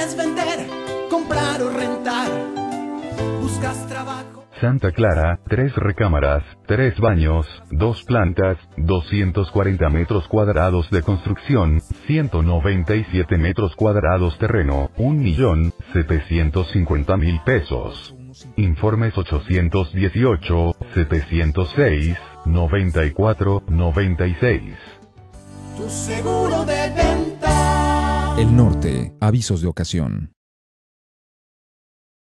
quieres vender, comprar o rentar. Buscas trabajo. Santa Clara, tres recámaras, tres baños, dos plantas, 240 metros cuadrados de construcción, 197 metros cuadrados terreno, 1.750.000 pesos. Informes 818-706-9496. Tu seguro de. El norte, avisos de ocasión.